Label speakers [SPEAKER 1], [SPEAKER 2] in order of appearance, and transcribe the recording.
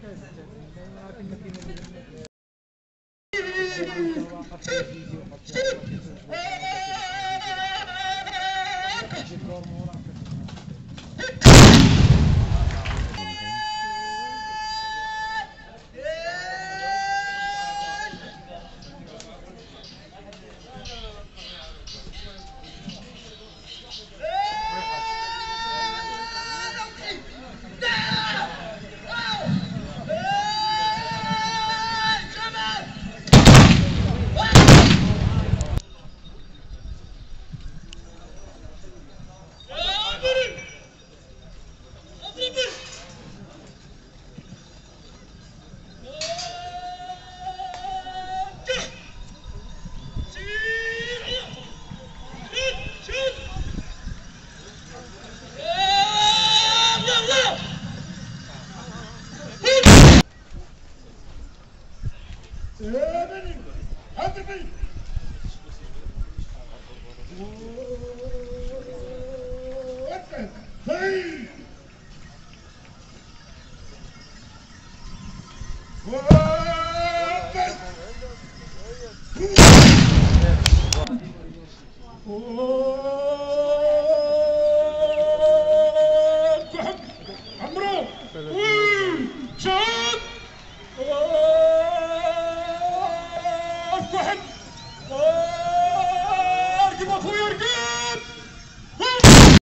[SPEAKER 1] Thank you. Benim. Hadi bey. Hadi. Hey. Hadi. Muhammad.